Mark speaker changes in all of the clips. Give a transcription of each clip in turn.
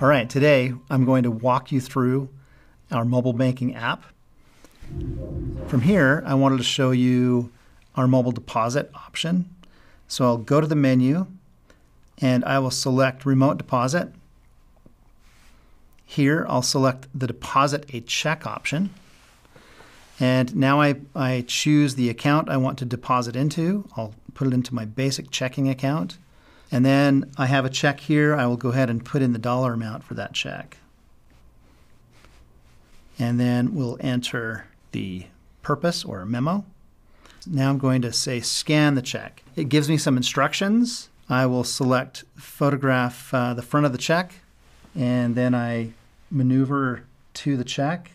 Speaker 1: All right, today I'm going to walk you through our mobile banking app. From here, I wanted to show you our mobile deposit option. So I'll go to the menu and I will select remote deposit. Here, I'll select the deposit a check option. And now I, I choose the account I want to deposit into. I'll put it into my basic checking account. And then I have a check here. I will go ahead and put in the dollar amount for that check. And then we'll enter the purpose or memo. Now I'm going to say scan the check. It gives me some instructions. I will select photograph uh, the front of the check and then I maneuver to the check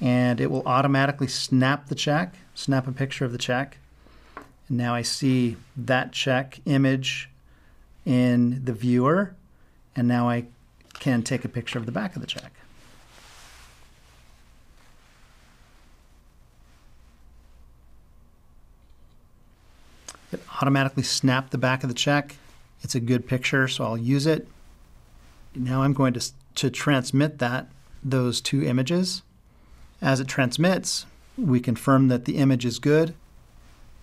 Speaker 1: and it will automatically snap the check, snap a picture of the check. Now I see that check image in the viewer, and now I can take a picture of the back of the check. It automatically snapped the back of the check. It's a good picture, so I'll use it. Now I'm going to, to transmit that, those two images. As it transmits, we confirm that the image is good,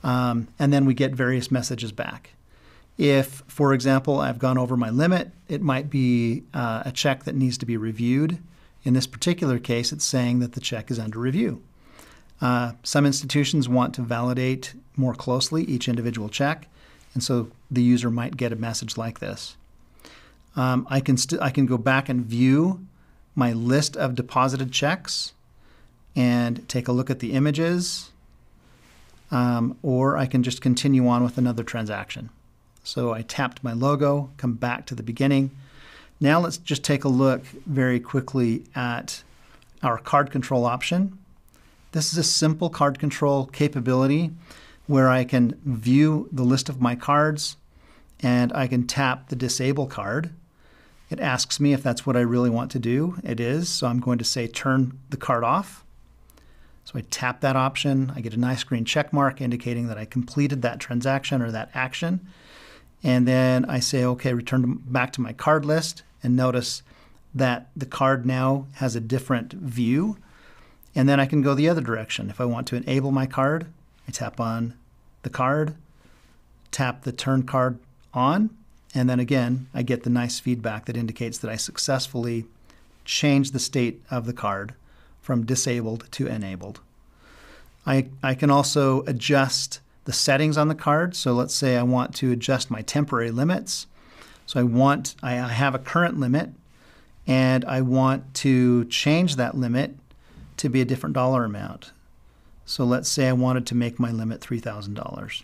Speaker 1: um, and then we get various messages back. If, for example, I've gone over my limit, it might be uh, a check that needs to be reviewed. In this particular case, it's saying that the check is under review. Uh, some institutions want to validate more closely each individual check, and so the user might get a message like this. Um, I can st- I can go back and view my list of deposited checks and take a look at the images, um, or I can just continue on with another transaction. So I tapped my logo, come back to the beginning. Now let's just take a look very quickly at our card control option. This is a simple card control capability where I can view the list of my cards and I can tap the disable card. It asks me if that's what I really want to do. It is, so I'm going to say turn the card off. So I tap that option, I get a nice green check mark indicating that I completed that transaction or that action. And then I say, okay, return back to my card list and notice that the card now has a different view. And then I can go the other direction. If I want to enable my card, I tap on the card, tap the turn card on, and then again, I get the nice feedback that indicates that I successfully changed the state of the card from disabled to enabled. I, I can also adjust the settings on the card. So let's say I want to adjust my temporary limits. So I want, I have a current limit and I want to change that limit to be a different dollar amount. So let's say I wanted to make my limit $3,000.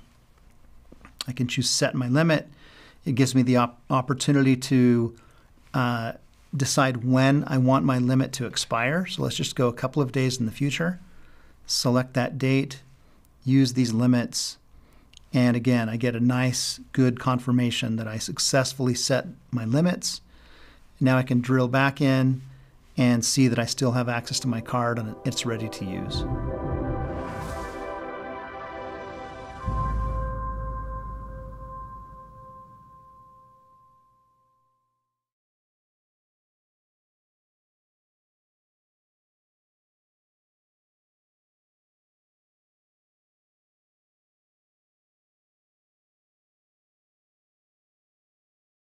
Speaker 1: I can choose set my limit. It gives me the op opportunity to uh, decide when I want my limit to expire. So let's just go a couple of days in the future. Select that date, use these limits, and again, I get a nice, good confirmation that I successfully set my limits. Now I can drill back in and see that I still have access to my card and it's ready to use.